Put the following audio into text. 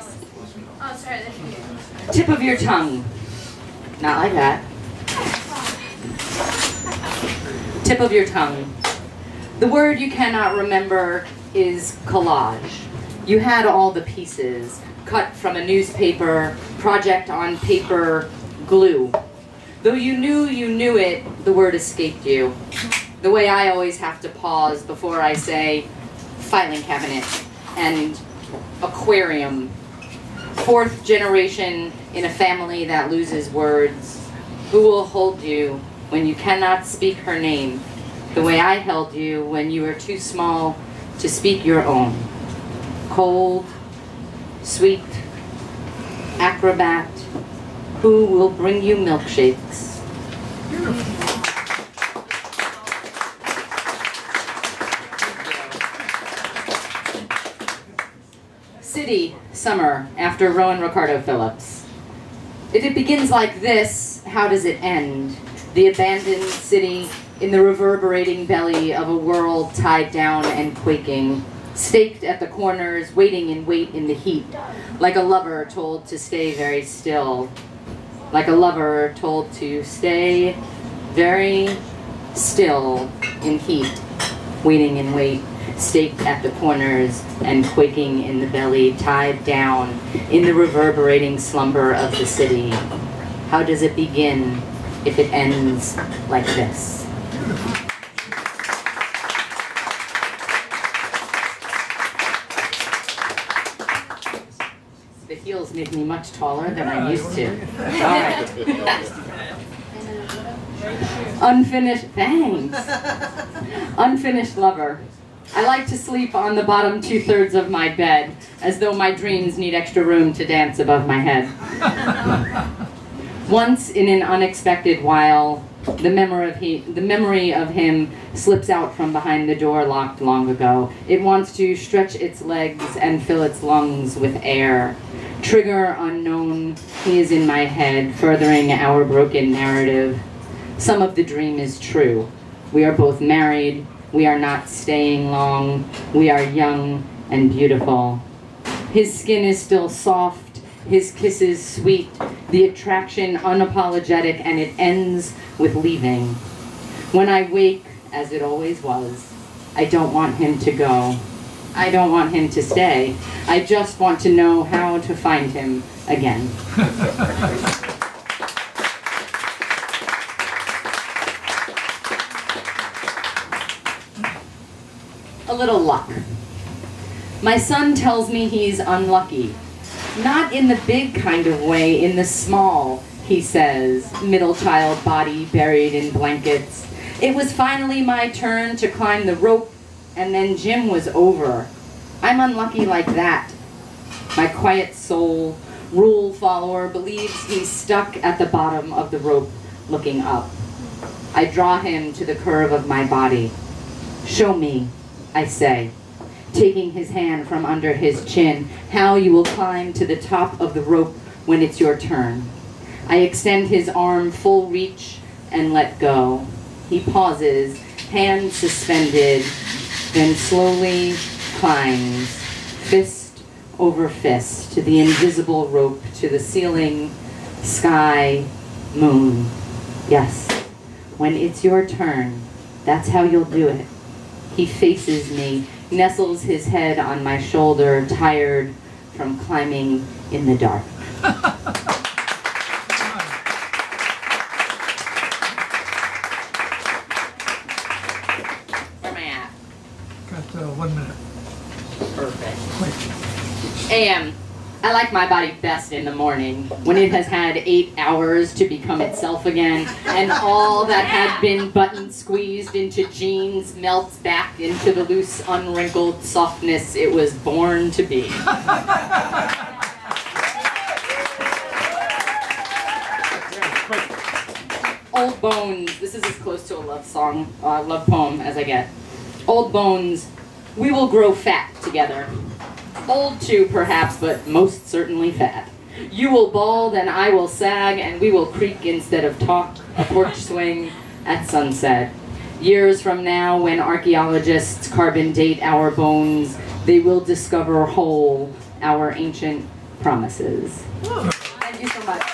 Oh. Tip of your tongue. Not like that. Tip of your tongue. The word you cannot remember is collage. You had all the pieces, cut from a newspaper, project on paper, glue. Though you knew you knew it, the word escaped you. The way I always have to pause before I say filing cabinet and aquarium. Fourth generation in a family that loses words. Who will hold you when you cannot speak her name? The way I held you when you were too small to speak your own. Cold, sweet, acrobat, who will bring you milkshakes? City, summer, after Rowan Ricardo Phillips. If it begins like this, how does it end? The abandoned city in the reverberating belly of a world tied down and quaking, staked at the corners, waiting in wait in the heat, like a lover told to stay very still, like a lover told to stay very still in heat, waiting in wait, staked at the corners and quaking in the belly, tied down in the reverberating slumber of the city. How does it begin if it ends like this? The heels make me much taller than I used to. Unfinished, thanks. Unfinished lover. I like to sleep on the bottom two thirds of my bed, as though my dreams need extra room to dance above my head. Once in an unexpected while, the memory of he, the memory of him slips out from behind the door locked long ago. It wants to stretch its legs and fill its lungs with air. Trigger unknown, he is in my head, furthering our broken narrative. Some of the dream is true. We are both married. We are not staying long. We are young and beautiful. His skin is still soft. His kisses sweet. The attraction unapologetic, and it ends with leaving. When I wake, as it always was, I don't want him to go. I don't want him to stay. I just want to know how to find him again. little luck. My son tells me he's unlucky. Not in the big kind of way, in the small, he says, middle child body buried in blankets. It was finally my turn to climb the rope, and then gym was over. I'm unlucky like that. My quiet soul, rule follower, believes he's stuck at the bottom of the rope, looking up. I draw him to the curve of my body. Show me, I say, taking his hand from under his chin, how you will climb to the top of the rope when it's your turn. I extend his arm full reach and let go. He pauses, hand suspended, then slowly climbs, fist over fist, to the invisible rope, to the ceiling, sky, moon. Yes, when it's your turn, that's how you'll do it. He faces me, nestles his head on my shoulder, tired from climbing in the dark. Where am I at? Got uh, one minute. Perfect. Quick. AM. I like my body best in the morning when it has had eight hours to become itself again, and all that had been button squeezed into jeans melts back into the loose, unwrinkled softness it was born to be. Old Bones. This is as close to a love song, uh, love poem as I get. Old Bones. We will grow fat together. Old too, perhaps, but most certainly fat. You will bald and I will sag, and we will creak instead of talk, a porch swing at sunset. Years from now, when archaeologists carbon date our bones, they will discover whole our ancient promises. Oh. Thank you so much.